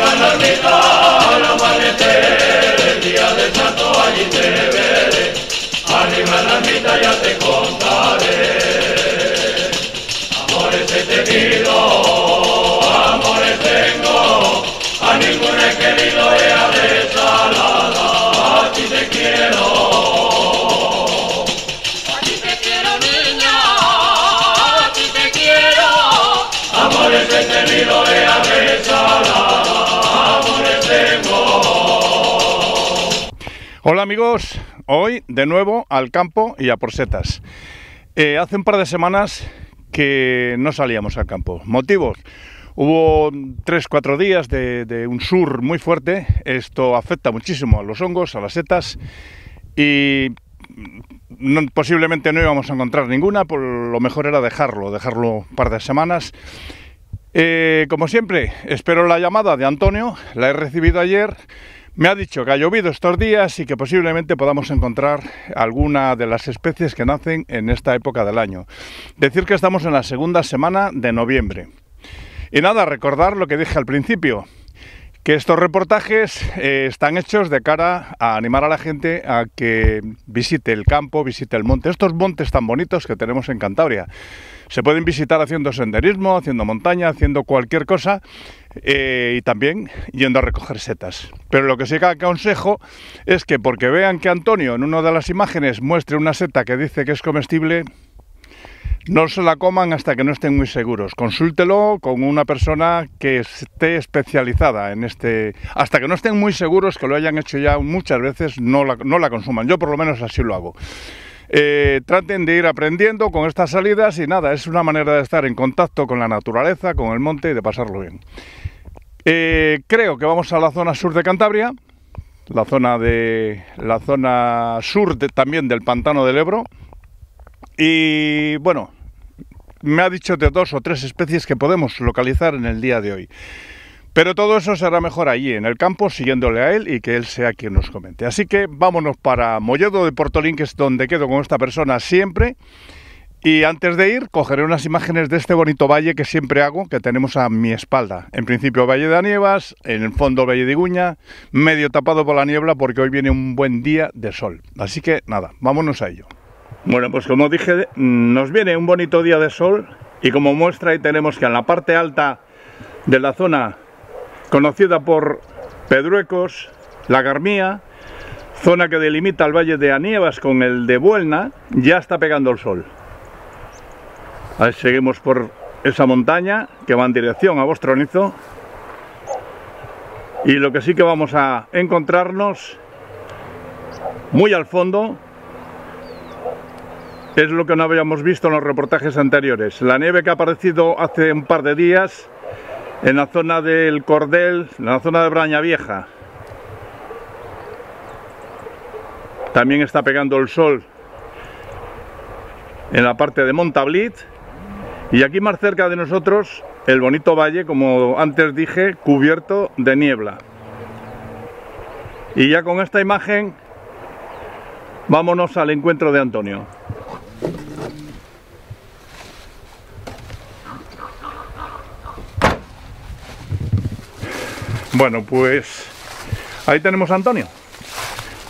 En la mitad, al amanecer, el día de santo allí te veré. Arriba la mitad ya te contaré. Amores he tenido, amores tengo, a ninguno he querido he desalada, a. A a ti te quiero. Amores he tenido he Hola amigos, hoy de nuevo al campo y a por setas. Eh, hace un par de semanas que no salíamos al campo. Motivos. Hubo 3-4 días de, un sur muy fuerte. Esto afecta muchísimo a los hongos, a las setas. Y posiblemente no íbamos a encontrar ninguna. Por lo mejor era dejarlo, dejarlo un par de semanas. Eh, como siempre, espero la llamada de Antonio. La he recibido ayer. Me ha dicho que ha llovido estos días y que posiblemente podamos encontrar alguna de las especies que nacen en esta época del año. Decir que estamos en la segunda semana de noviembre. Y nada, recordar lo que dije al principio, que estos reportajes eh, están hechos de cara a animar a la gente a que visite el campo, visite el monte, estos montes tan bonitos que tenemos en Cantabria. Se pueden visitar haciendo senderismo, haciendo montaña, haciendo cualquier cosa eh, y también yendo a recoger setas. Pero lo que sí que aconsejo es que porque vean que Antonio en una de las imágenes muestre una seta que dice que es comestible, no se la coman hasta que no estén muy seguros. Consúltelo con una persona que esté especializada en este. Hasta que no estén muy seguros, que lo hayan hecho ya muchas veces, no la, no la consuman. Yo por lo menos así lo hago. Eh, traten de ir aprendiendo con estas salidas y nada, es una manera de estar en contacto con la naturaleza, con el monte y de pasarlo bien. Eh, creo que vamos a la zona sur de Cantabria, la zona de la zona sur también del pantano del Ebro. Y bueno, me ha dicho de dos o tres especies que podemos localizar en el día de hoy. Pero todo eso será mejor allí, en el campo, siguiéndole a él y que él sea quien nos comente. Así que vámonos para Molledo de Portolín, que es donde quedo con esta persona siempre. Y antes de ir, cogeré unas imágenes de este bonito valle que siempre hago, que tenemos a mi espalda. En principio Valle de Anievas, en el fondo Valle de Iguña, medio tapado por la niebla porque hoy viene un buen día de sol. Así que nada, vámonos a ello. Bueno, pues como dije, nos viene un bonito día de sol y como muestra ahí tenemos que en la parte alta de la zona conocida por Pedruecos, La Garmía, zona que delimita el valle de Anievas con el de Buelna, ya está pegando el sol. Ahí seguimos por esa montaña que va en dirección a Bostronizo. Y lo que sí que vamos a encontrarnos muy al fondo es lo que no habíamos visto en los reportajes anteriores. La nieve que ha aparecido hace un par de días en la zona del Cordel, en la zona de Braña Vieja. También está pegando el sol en la parte de Montablit. Y aquí más cerca de nosotros, el bonito valle, como antes dije, cubierto de niebla. Y ya con esta imagen, vámonos al encuentro de Antonio. Bueno, pues ahí tenemos a Antonio.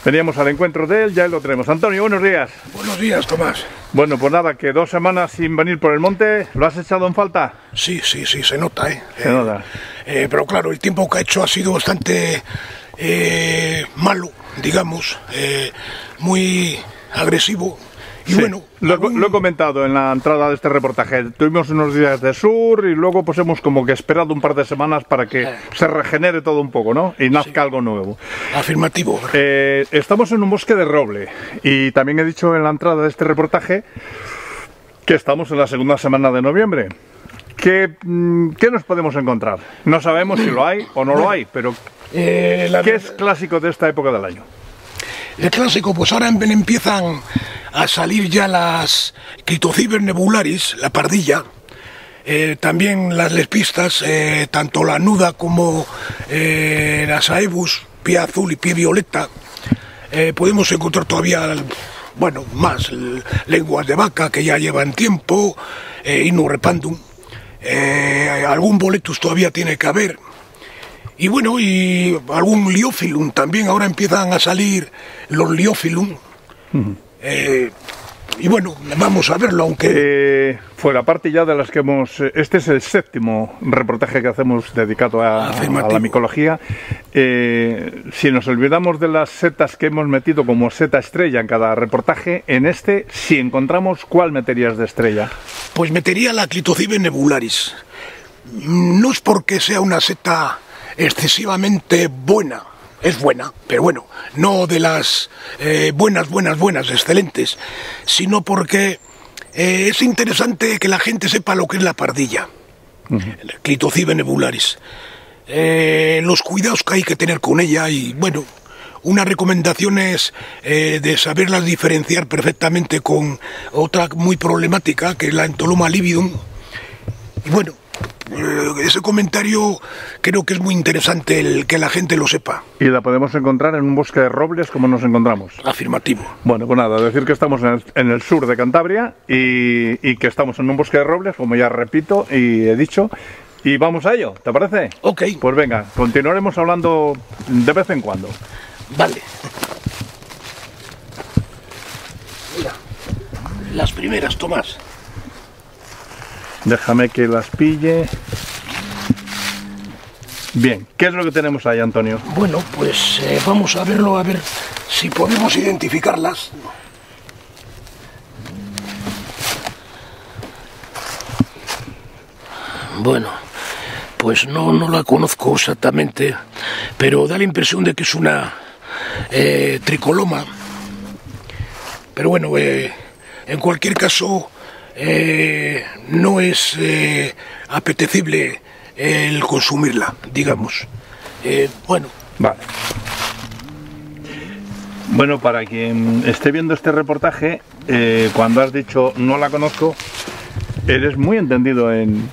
Veníamos al encuentro de él, ya lo tenemos. Antonio, buenos días. Buenos días, Tomás. Bueno, pues nada, que dos semanas sin venir por el monte, ¿lo has echado en falta? Sí, sí, sí, se nota, ¿eh? Se Eh, nota. eh, pero claro, el tiempo que ha hecho ha sido bastante eh, malo, digamos, muy agresivo. Y Sí, bueno, lo, he comentado en la entrada de este reportaje. Tuvimos unos días de sur y luego pues hemos como que esperado un par de semanas para que Eh. se regenere todo un poco, ¿no? Y nazca algo nuevo. afirmativo. Eh, estamos en un bosque de roble y también he dicho en la entrada de este reportaje que estamos en la segunda semana de noviembre. ¿Qué, mm, qué nos podemos encontrar? No sabemos si lo hay o no lo hay, pero Eh, la- ¿qué es clásico de esta época del año? El clásico, pues ahora em- empiezan a salir ya las Critocibers nebularis, la pardilla, eh, también las lespistas, eh, tanto la nuda como eh, las aebus, pie azul y pie violeta. Podemos encontrar todavía, bueno, más lenguas de vaca que ya llevan tiempo, Inu repandum. Eh, algún boletus todavía tiene que haber. Y bueno, y algún liófilum también, ahora empiezan a salir los liófilum. Eh, y bueno, vamos a verlo, aunque... Eh, fuera parte ya de las que hemos... eh, Este es el séptimo reportaje que hacemos dedicado a, a la micología. Eh, si nos olvidamos de las setas que hemos metido como seta estrella en cada reportaje, en este, si encontramos, ¿cuál meterías de estrella? Pues metería la Clitocibe nebularis. No es porque sea una seta excesivamente buena, es buena, pero bueno, no de las eh, buenas, buenas, buenas, excelentes, sino porque eh, es interesante que la gente sepa lo que es la pardilla, Clitocibe nebularis. Eh, los cuidados que hay que tener con ella y bueno, unas recomendaciones eh, de saberlas diferenciar perfectamente con otra muy problemática que es la entoloma lividum. Y bueno, ese comentario creo que es muy interesante el que la gente lo sepa. Y la podemos encontrar en un bosque de robles como nos encontramos. Afirmativo. Bueno, pues nada, decir que estamos en el, en el sur de Cantabria y, y que estamos en un bosque de robles, como ya repito y he dicho. Y vamos a ello, ¿te parece? Ok, Pues venga, continuaremos hablando de vez en cuando. vale. Mira, las primeras, Tomás. Déjame que las pille. Bien, ¿qué es lo que tenemos ahí, Antonio? Bueno, pues eh, vamos a verlo, a ver si podemos identificarlas. Bueno, pues no, no la conozco exactamente, pero da la impresión de que es una eh, tricoloma. Pero bueno, eh, en cualquier caso, eh, no es eh, apetecible el consumirla, digamos. Eh, bueno, Vale. Bueno, para quien esté viendo este reportaje, cuando has dicho no la conozco, eres muy entendido en,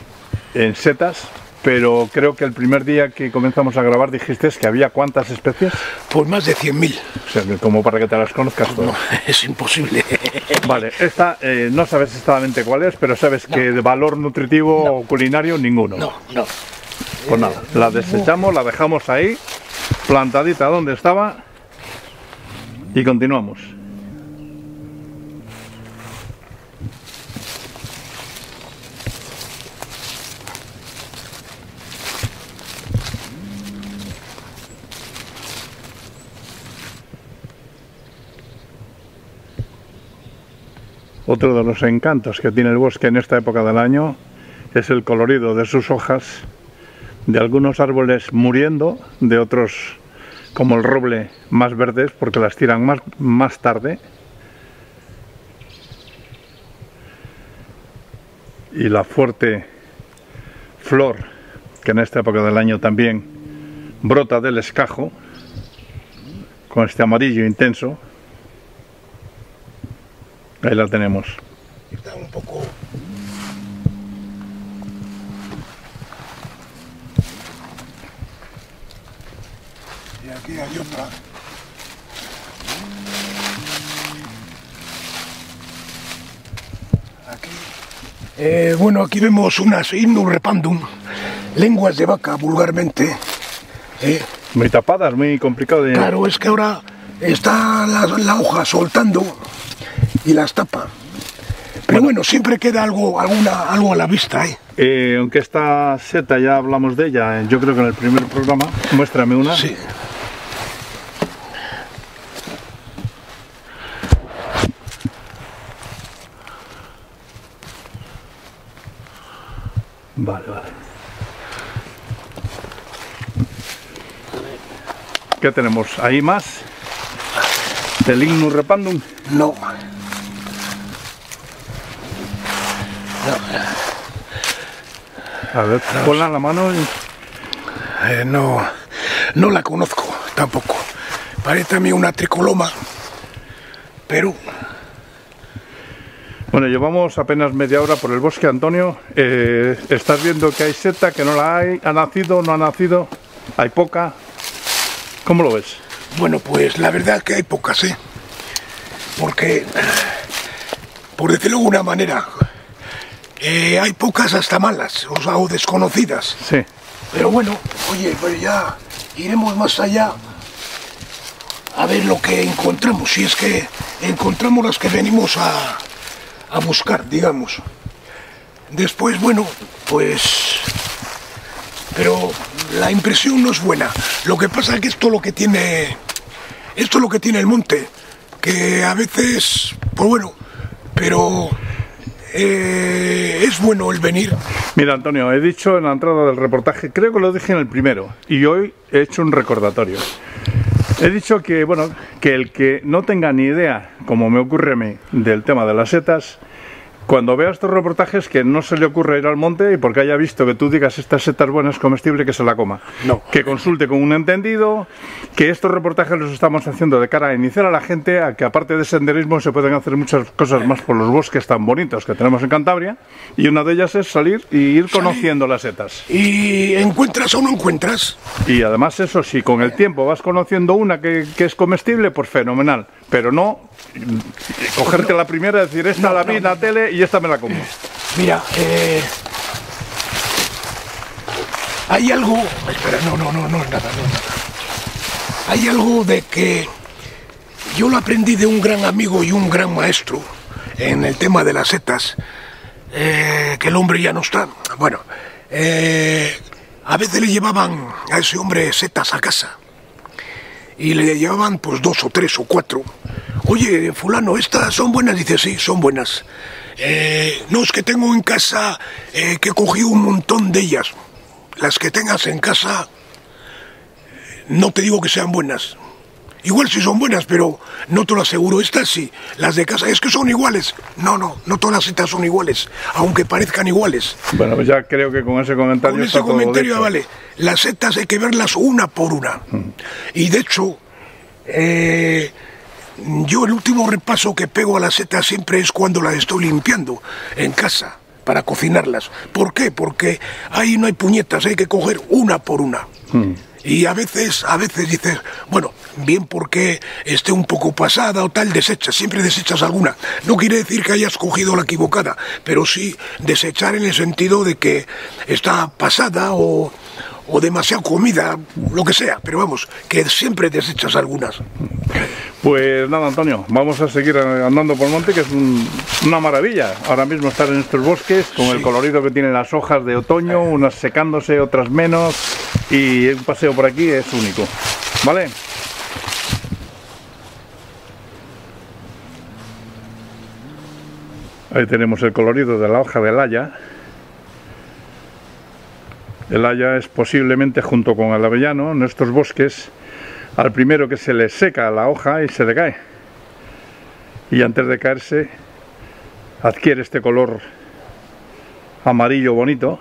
en setas, pero creo que el primer día que comenzamos a grabar dijiste que había cuántas especies, Pues más de 100.000. o sea, como para que te las conozcas todas. No, es imposible. Vale, esta eh, no sabes exactamente cuál es, pero sabes que de valor nutritivo o culinario ninguno. No, no. Pues nada, la desechamos, la dejamos ahí, plantadita donde estaba y continuamos. Otro de los encantos que tiene el bosque en esta época del año es el colorido de sus hojas de algunos árboles muriendo, de otros como el roble más verdes porque las tiran más, más tarde. Y la fuerte flor que en esta época del año también brota del escajo con este amarillo intenso. Ahí la tenemos. Está un poco. Y aquí hay otra. Aquí. Eh, bueno, aquí vemos unas Innus repandum, lenguas de vaca vulgarmente. Eh, Muy tapadas, muy complicado de... Claro, es que ahora está la, la hoja soltando y las tapa. Pero bueno, siempre queda algo, alguna, algo a la vista, ¿eh? Eh, aunque esta seta ya hablamos de ella, eh, yo creo que en el primer programa, muéstrame una. Sí. Vale, vale. ¿Qué tenemos? ¿Ahí más? Del Ignus repandum. No. A ver, ponla en la mano y... Eh, no, no la conozco tampoco. Parece a mí una tricoloma, pero Bueno, llevamos apenas media hora por el bosque, Antonio. Eh, ¿Estás viendo que hay seta, que no la hay? ¿Ha nacido, no ha nacido? ¿Hay poca? ¿Cómo lo ves? bueno, pues la verdad que hay pocas, ¿eh? Porque, por decirlo de alguna manera, eh, hay pocas hasta malas, o sea, o desconocidas. Sí. Pero bueno, oye, pues ya iremos más allá a ver lo que encontramos, si es que encontramos las que venimos a, a buscar, digamos. Después, bueno, pues... Pero la impresión no es buena. Lo que pasa es que esto es lo que tiene... Esto es lo que tiene el monte. Que a veces, pues bueno, pero eh, es bueno el venir. Mira, Antonio, he dicho en la entrada del reportaje, creo que lo dije en el primero, y hoy he hecho un recordatorio. He dicho que, bueno, que el que no tenga ni idea, como me ocurre a mí, del tema de las setas, cuando vea estos reportajes que no se le ocurre ir al monte y porque haya visto que tú digas estas setas buenas comestibles que se la coma. No. Que consulte con un entendido, que estos reportajes los estamos haciendo de cara a iniciar a la gente a que aparte de senderismo se pueden hacer muchas cosas más por los bosques tan bonitos que tenemos en Cantabria y una de ellas es salir y ir conociendo las setas. Y encuentras o no encuentras. Y además eso, si con el tiempo vas conociendo una que, que es comestible, pues fenomenal. Pero no cogerte la primera decir, esta la vi en la tele y esta me la como. Mira, eh, hay algo. Espera, no, no, no, no es nada, no nada. Hay algo de que yo lo aprendí de un gran amigo y un gran maestro en el tema de las setas, eh, que el hombre ya no está. Bueno, eh, a veces le llevaban a ese hombre setas a casa y le llevaban pues dos o tres o cuatro. Oye, fulano, ¿estas son buenas? Dice, sí, son buenas. Eh, no, es que tengo en casa eh, que cogí un montón de ellas. Las que tengas en casa, no te digo que sean buenas. Igual sí son buenas, pero no te lo aseguro. Estas sí, las de casa, es que son iguales. No, no, no todas las setas son iguales, aunque parezcan iguales. Bueno, pues ya creo que con ese comentario Con ese comentario, vale. Las setas hay que verlas una por una. Y de hecho, eh, yo el último repaso que pego a las setas siempre es cuando las estoy limpiando en casa para cocinarlas. ¿Por qué? Porque ahí no hay puñetas, hay que coger una por una. Y a veces, a veces dices, bueno, bien porque esté un poco pasada o tal, desechas, siempre desechas alguna. No quiere decir que hayas cogido la equivocada, pero sí desechar en el sentido de que está pasada o, o demasiado comida, lo que sea. Pero vamos, que siempre desechas algunas. Pues nada, Antonio, vamos a seguir andando por el monte, que es un- una maravilla. Ahora mismo estar en estos bosques, con el colorido que tienen las hojas de otoño, unas secándose, otras menos, y un paseo por aquí es único. ¿Vale? Ahí tenemos el colorido de la hoja del haya. El haya es posiblemente, junto con el avellano, en estos bosques, al primero que se le seca la hoja y se le cae. Y antes de caerse adquiere este color amarillo bonito.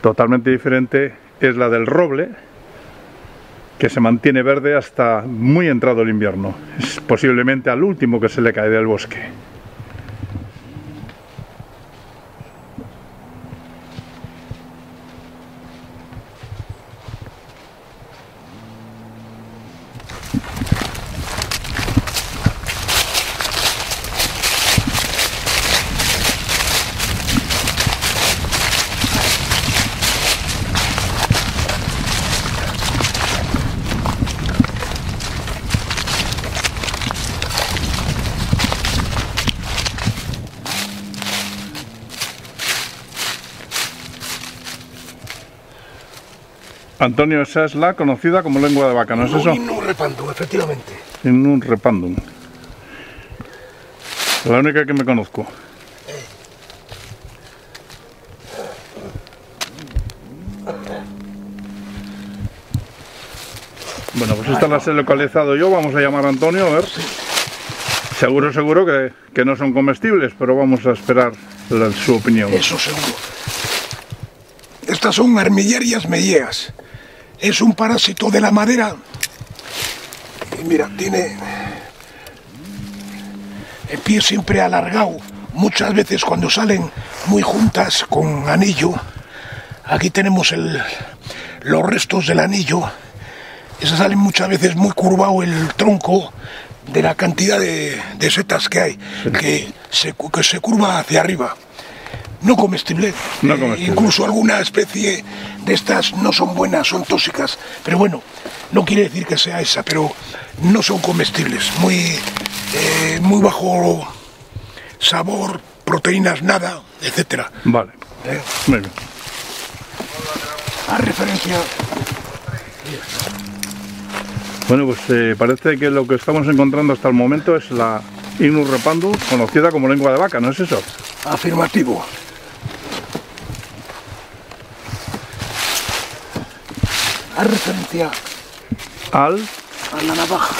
Totalmente diferente es la del roble, que se mantiene verde hasta muy entrado el invierno. Es posiblemente al último que se le cae del bosque. Antonio, esa es la conocida como lengua de vaca, ¿no es eso? No repando, efectivamente. En un repandum. La única que me conozco. Bueno, pues esta las he localizado yo. Vamos a llamar a Antonio a ver. Seguro, seguro que, que no son comestibles, pero vamos a esperar la- su opinión. Eso seguro. Estas son armillarias melleas. Es un parásito de la madera. Y mira, tiene el pie siempre alargado. Muchas veces cuando salen muy juntas con anillo, aquí tenemos el- los restos del anillo. Esas salen muchas veces muy curvado el tronco de la cantidad de, de setas que hay, que se, cu- que se curva hacia arriba. No comestible. No Eh, incluso alguna especie de estas no son buenas, son tóxicas. Pero bueno, no quiere decir que sea esa, pero no son comestibles. Muy, eh, muy bajo sabor, proteínas nada, etcétera. Vale, Eh, muy bien. a referencia Bueno, pues parece que lo que estamos encontrando hasta el momento es la Inus repandus, conocida como lengua de vaca, ¿no es eso? afirmativo. A referencia Al, a la navaja.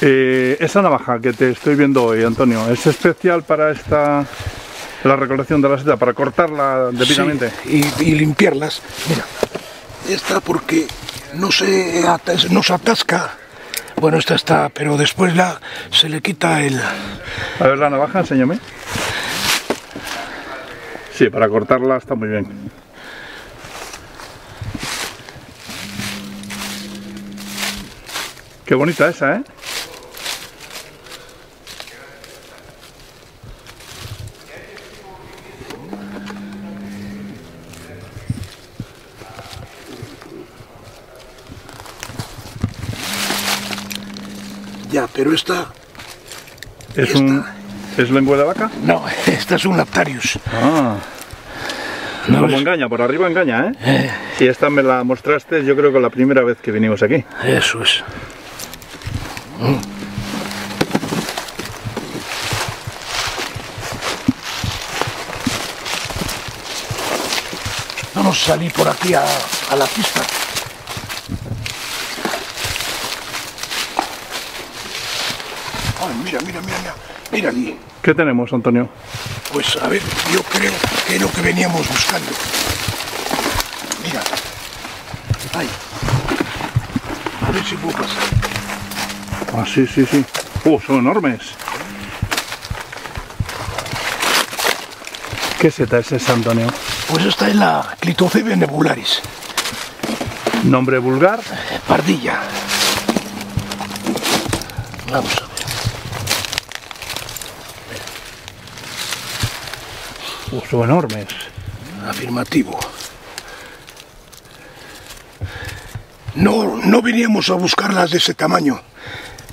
eh, esa navaja que te estoy viendo hoy, Antonio, ¿es especial para esta, la recolección de la seta, para cortarla debidamente? Sí, y, y limpiarlas. Mira, esta porque no se, atas- no se atasca. Bueno, esta está, pero después la, se le quita el... A ver la navaja, enséñame. Sí, para cortarla está muy bien. Qué bonita esa, ¿eh? Ya, pero esta... Es Esta. un... ¿Es lengua de vaca? No, esta es un Lactarius. Ah. No Como ves- engaña, por arriba engaña, ¿eh? Y esta me la mostraste yo creo que la primera vez que vinimos aquí. Eso es. Salir por aquí a, a la pista. Ay, mira, mira, mira, mira. Mira. ¿Qué tenemos, Antonio? Pues a ver, yo creo que es lo que veníamos buscando. Mira. Ay. A ver si puedo pasar. Ah, sí, sí, sí. ¡Uh, son enormes! ¿Qué seta es esa, Antonio? Pues esta es la Clitocebe nebularis, Nombre vulgar. pardilla. Vamos a ver. ¡Uh, son enormes! Afirmativo. No, no veníamos a buscarlas de ese tamaño,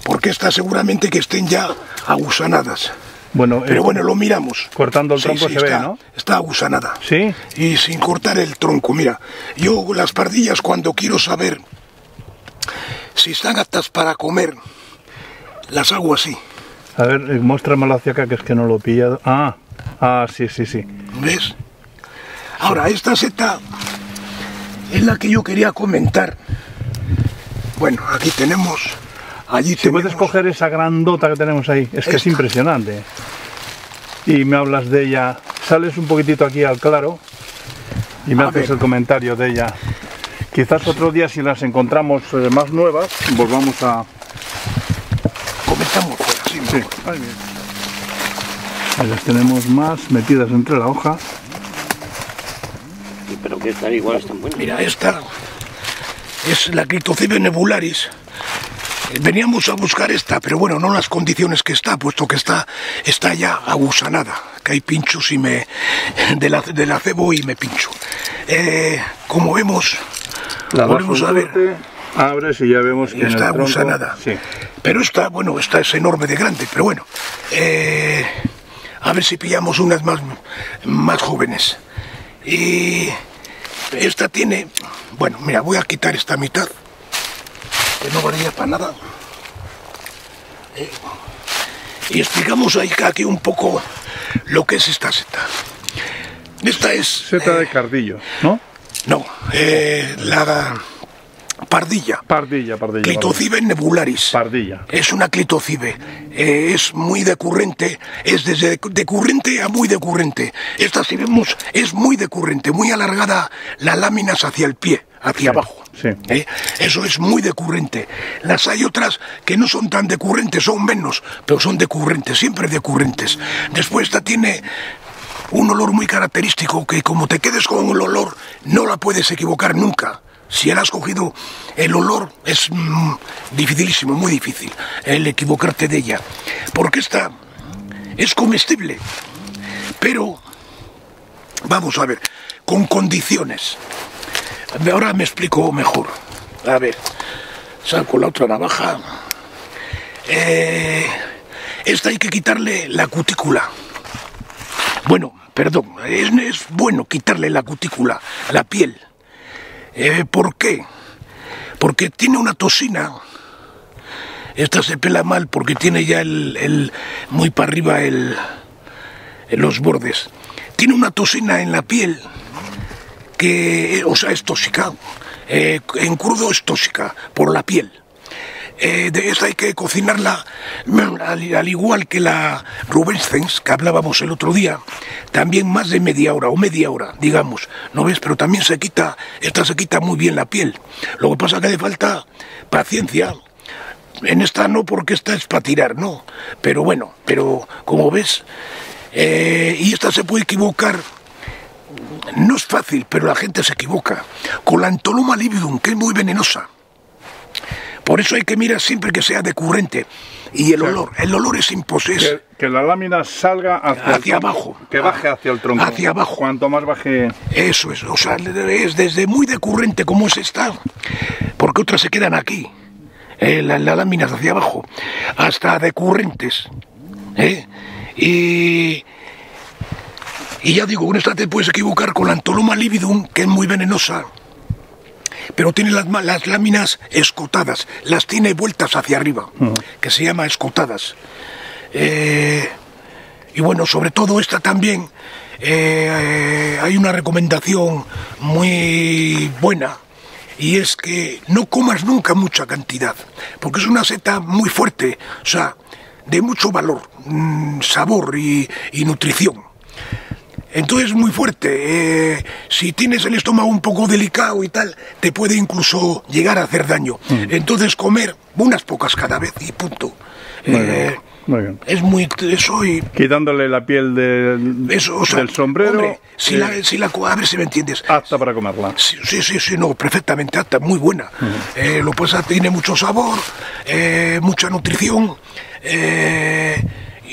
porque estas seguramente que estén ya agusanadas. Bueno, Pero eh, bueno, lo miramos. cortando el Sí, tronco sí, se ve, está, ¿no? Está agusanada. ¿Sí? Y sin cortar el tronco. Mira, yo las pardillas cuando quiero saber si están aptas para comer, las hago así. A ver, eh, muéstramelo hacia acá, que es que no lo he pillado. Ah, ah, sí, sí, sí. ¿Ves? Ahora, esta seta es la que yo quería comentar. Bueno, aquí tenemos. Allí Si puedes coger esa grandota que tenemos ahí, es que es impresionante. Y me hablas de ella, sales un poquitito aquí al claro y me A haces ver. el comentario de ella. Quizás otro día si las encontramos eh, más nuevas, volvamos a... Comentamos fuera, sí, Sí, ahí bien. Ahí las tenemos más metidas entre la hoja. Pero que están igual, están buenas. Mira, esta es la Clitocebe nebularis. Veníamos a buscar esta, pero bueno, no las condiciones que está, puesto que está, está ya agusanada, que hay pinchos y me de la, de la cebo y me pincho. Eh, como vemos, La volvemos a ver, abres y ya vemos que está agusanada. Sí. Pero esta, bueno, esta es enorme de grande, pero bueno, eh, a ver si pillamos unas más, más jóvenes. Y esta tiene, bueno, mira, voy a quitar esta mitad, que no valía para nada. Eh, y explicamos ahí aquí un poco lo que es esta seta. Esta es, Seta eh, de cardillo, ¿no? no, eh, la pardilla, Pardilla, pardilla. Clitocibe nebularis. Pardilla. Es una clitocibe, eh, es muy decurrente, es desde decurrente a muy decurrente. Esta, si vemos, es muy decurrente, muy alargada las láminas hacia el pie, hacia abajo. ¿Eh? Eso es muy decurrente. Las hay otras que no son tan decurrentes, son menos, pero son decurrentes, siempre decurrentes. Después esta tiene un olor muy característico que como te quedes con el olor no la puedes equivocar nunca. Si él has cogido el olor es mm, dificilísimo, muy difícil el equivocarte de ella. Porque esta es comestible, pero Vamos a ver, con condiciones. Ahora me explico mejor. A ver, saco la otra navaja. Eh, esta hay que quitarle la cutícula. Bueno, perdón, es, bueno quitarle la cutícula, la piel. Eh, ¿Por qué? Porque tiene una toxina. Esta se pela mal porque tiene ya el, el- muy para arriba el, los bordes. Tiene una toxina en la piel que, o sea, es tóxica. Eh, en crudo es tóxica por la piel. Eh, de esta hay que cocinarla mm, al, al igual que la Rubensens que hablábamos el otro día, también más de media hora o media hora, digamos, ¿no ves? Pero también se quita, esta se quita muy bien la piel. Lo que pasa que hace falta paciencia. En esta no, porque esta es para tirar, ¿no? Pero bueno, pero como ves, eh, y esta se puede equivocar no es fácil, pero la gente se equivoca. Con la Antoloma lividum, que es muy venenosa. Por eso hay que mirar siempre que sea decurrente. Y el olor, el olor es imposible. Que, que la lámina salga hacia, Hacia tronco, abajo. Que baje hacia el tronco. Hacia abajo. Cuanto más baje. Eso es, o sea, es desde muy decurrente como es esta, porque otras se quedan aquí, eh, la- las láminas hacia abajo, hasta decurrentes. ¿eh? Y, y ya digo, con esta te puedes equivocar con la Antoloma lividum, que es muy venenosa, pero tiene las, las láminas escotadas, las tiene vueltas hacia arriba, que se llama escotadas. Eh, y bueno, sobre todo esta también, eh, hay una recomendación muy buena y es que no comas nunca mucha cantidad, porque es una seta muy fuerte, o sea, de mucho valor, mm, sabor y, y nutrición. Entonces es muy fuerte. eh, si tienes el estómago un poco delicado y tal, te puede incluso llegar a hacer daño. Entonces comer unas pocas cada vez y punto. Muy Eh, bien, muy bien. Es muy eso y Quitándole la piel del, eso, o sea, del sombrero. hombre, si eh, la, si la, a ver si me entiendes. Apta para comerla. Sí, sí, sí, sí, no, perfectamente apta, muy buena. Eh, lo pasa, tiene mucho sabor, eh, mucha nutrición. eh,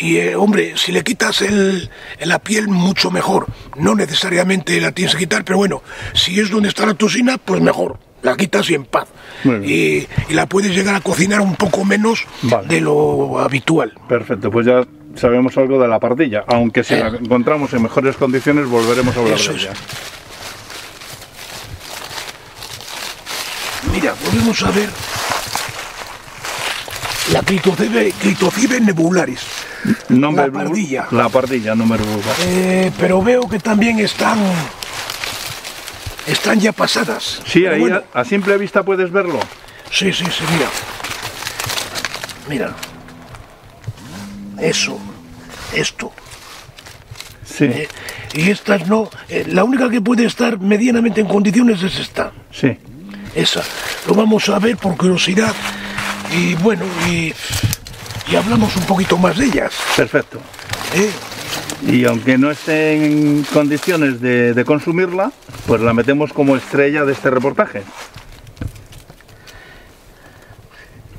y, eh, hombre, si le quitas el, la piel, mucho mejor. No necesariamente la tienes que quitar, pero bueno, si es donde está la toxina, pues mejor. La quitas y en paz. Y, y la puedes llegar a cocinar un poco menos Vale. de lo habitual. Perfecto, pues ya sabemos algo de la pardilla. Aunque si Eh. la encontramos en mejores condiciones, volveremos a hablar Eso de es. ella. Mira, volvemos a ver la Clitocibe nebularis. Nombre La pardilla. La pardilla, número vulgar. Eh, pero veo que también están están ya pasadas. Sí, ahí bueno, a, a simple vista puedes verlo. sí, sí, sí, mira. Mira. Eso. Esto. Sí, eh, y estas no. eh, la única que puede estar medianamente en condiciones es esta. sí. Esa. Lo vamos a ver por curiosidad. Y bueno, y, y hablamos un poquito más de ellas. Perfecto. ¿eh? Y aunque no esté en condiciones de, de consumirla, pues la metemos como estrella de este reportaje.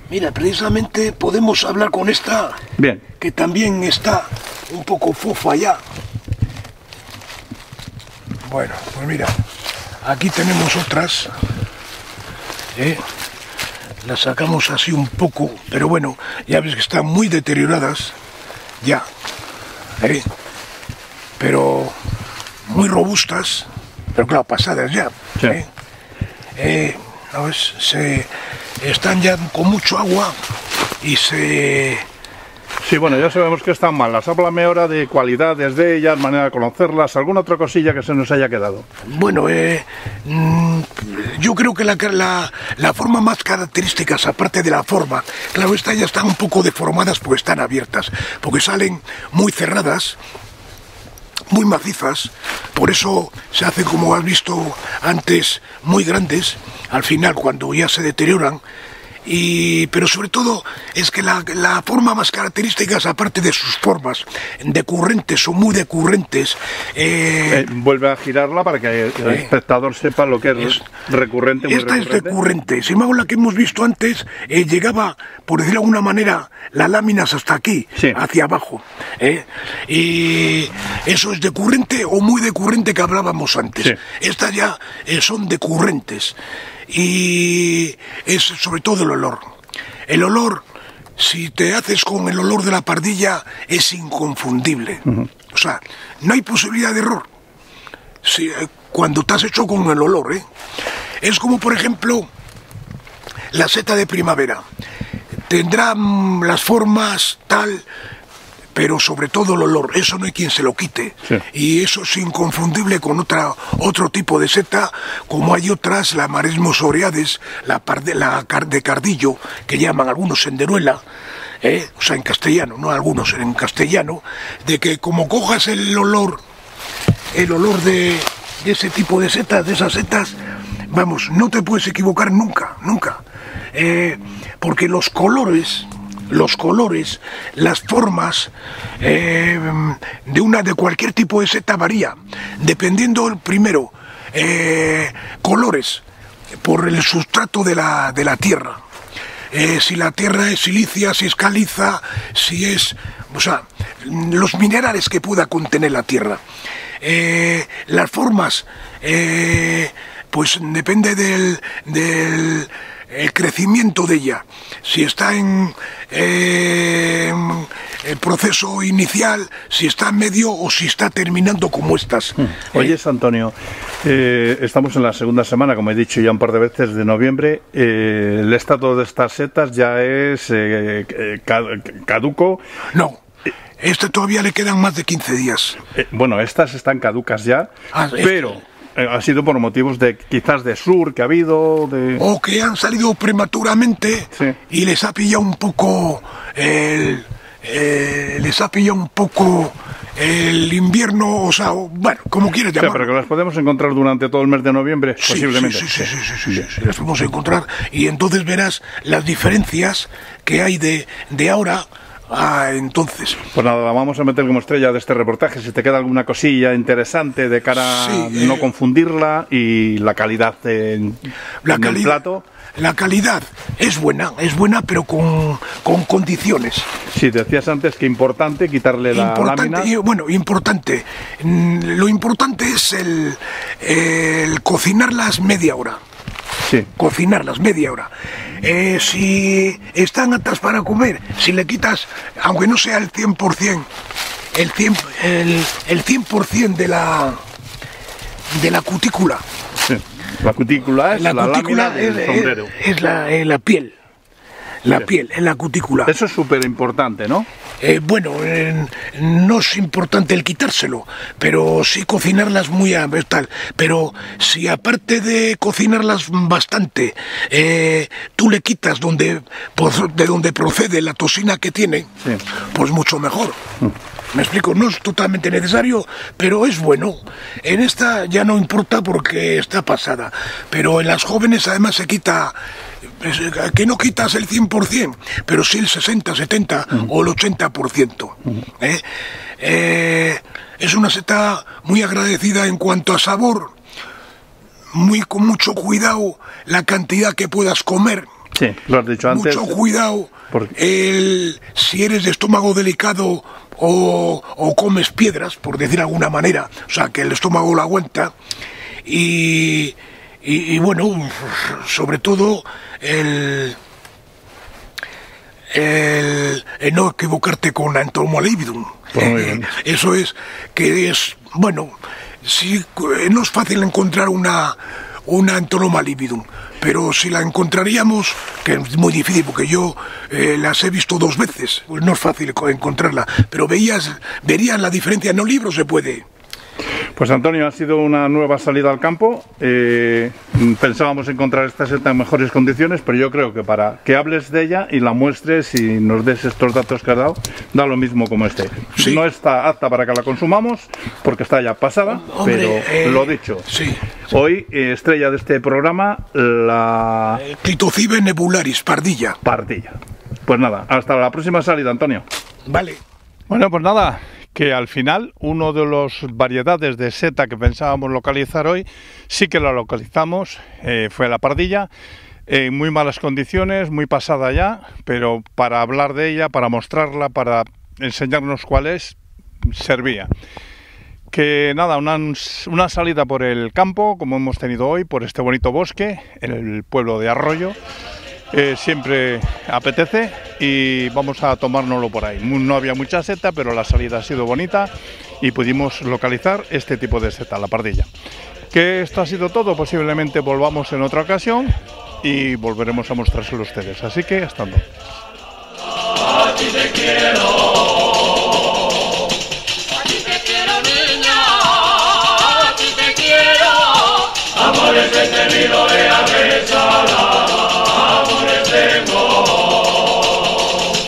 Mira, precisamente podemos hablar con esta Bien, que también está un poco fofa ya. Bueno, pues mira, aquí tenemos otras. ¿eh? Las sacamos así un poco, pero bueno, ya ves que están muy deterioradas. Ya. ¿eh? Pero muy robustas, pero claro, pasadas ya. Sí. ¿eh? Eh, ¿no ves? Se, están ya con mucho agua y se sí, bueno, ya sabemos que están malas. Háblame ahora de cualidades de ellas, manera de conocerlas, alguna otra cosilla que se nos haya quedado. Bueno, eh, mm, yo creo que la, la, la forma más característica, aparte de la forma, claro, estas ya están un poco deformadas porque están abiertas, porque salen muy cerradas, muy macizas, por eso se hacen, como has visto antes, muy grandes, al final cuando ya se deterioran, y, pero sobre todo es que la, la forma más característica aparte de sus formas decurrentes o muy decurrentes. Eh, vuelve a girarla para que el espectador sepa lo que es, recurrente. Muy esta es recurrente. Sin embargo, la que hemos visto antes llegaba, por decirlo de alguna manera, las láminas hasta aquí, hacia abajo. Y eso es decurrente o muy decurrente que hablábamos antes. Estas ya son decurrentes y es sobre todo el olor. El olor, si te haces con el olor de la pardilla, es inconfundible. O sea, no hay posibilidad de error. Si, eh, cuando te has hecho con el olor, ¿eh? Es como, por ejemplo, la seta de primavera. Tendrá las formas tal pero sobre todo el olor, eso no hay quien se lo quite. Y eso es inconfundible con otra, otro tipo de seta, como hay otras, la maresmos oreades, la, la de cardillo, que llaman algunos senderuela, ¿eh? o sea, en castellano, no algunos en castellano, de que como cojas el olor, el olor de, ese tipo de setas, de esas setas, vamos, no te puedes equivocar nunca, nunca. Eh, porque los colores, los colores, las formas eh, de una de cualquier tipo de seta varía, dependiendo primero eh, colores por el sustrato de la, de la tierra. Eh, si la tierra es silicia, si es caliza, si es, o sea, los minerales que pueda contener la tierra. las formas, pues depende del, del el crecimiento de ella, si está en eh, el proceso inicial, si está en medio o si está terminando como estás. Hmm. Oye, Antonio, eh, estamos en la segunda semana, como he dicho ya un par de veces, de noviembre. Eh, el estado de estas setas ya es caduco. No. Este todavía le quedan más de 15 días. bueno, estas están caducas ya, ah, pero eh, ha sido por motivos de quizás de sur que ha habido de... o que han salido prematuramente y les ha pillado un poco el, eh, les ha pillado un poco el invierno, o sea, bueno, como quieres llamarlo. pero que las podemos encontrar durante todo el mes de noviembre, posiblemente. Sí sí sí, sí, sí, sí, las podemos encontrar y entonces verás las diferencias que hay de, de ahora Ah, entonces. Pues nada, vamos a meter como estrella de este reportaje. Si te queda alguna cosilla interesante de cara a no eh, confundirla y la calidad en, la el plato. La calidad es buena, es buena, pero con, condiciones. Sí, decías antes que importante quitarle la lámina. bueno, importante. Mm, lo importante es el, el cocinarlas media hora. Sí. Cocinarlas media hora. Eh, si están atas para comer, si le quitas, aunque no sea el 100%, el 100%, el, el 100 de la de la cutícula. La cutícula es la, lámina del es, la, la piel la piel, en la cutícula. Eso es súper importante, ¿no? Eh, bueno, no es importante el quitárselo, pero sí cocinarlas muy a tal. Pero si aparte de cocinarlas bastante, eh, tú le quitas donde, de donde procede la toxina que tiene, pues mucho mejor. Mm. Me explico, no es totalmente necesario, pero es bueno. En esta ya no importa porque está pasada, pero en las jóvenes además se quita que no quitas el 100%, pero sí el 60, 70 o el 80%. ¿eh? ¿eh? es una seta muy agradecida en cuanto a sabor, muy con mucho cuidado la cantidad que puedas comer. Sí, lo has dicho antes. Mucho cuidado. El, si eres de estómago delicado o, o, comes piedras, por decir de alguna manera, o sea, que el estómago lo aguanta. Y, y, bueno, sobre todo el, el, no equivocarte con la entomolibidum. Pues eso es que es, bueno, sí, no es fácil encontrar una, una entonoma libidum, pero si la encontraríamos, que es muy difícil porque yo eh, las he visto dos veces, pues no es fácil encontrarla, pero veías, verías la diferencia, en los libros se puede. Pues Antonio, ha sido una nueva salida al campo. Eh, Pensábamos encontrar esta seta en mejores condiciones, pero yo creo que para que hables de ella y la muestres y nos des estos datos que has dado, da lo mismo como este. Sí. No está apta para que la consumamos porque está ya pasada, Hombre, pero eh, lo dicho. sí. Hoy, eh, estrella de este programa, la El Clitocibe nebularis, pardilla. pardilla. Pues nada, hasta la próxima salida, Antonio. Vale. Bueno, pues nada, que al final uno de las variedades de seta que pensábamos localizar hoy, sí que la localizamos, eh, fue la pardilla, en muy malas condiciones, muy pasada ya, pero para hablar de ella, para mostrarla, para enseñarnos cuál es, servía. Que nada, una, una salida por el campo, como hemos tenido hoy, por este bonito bosque, en el pueblo de Arroyo. Eh, siempre apetece y vamos a tomárnoslo por ahí. No había mucha seta, pero la salida ha sido bonita y pudimos localizar este tipo de seta, la pardilla. Que esto ha sido todo, posiblemente volvamos en otra ocasión y volveremos a mostrárselo a ustedes. Así que hasta entonces. A ti te quiero, niña, te quiero. Amores he tenido de avesala, amores tengo.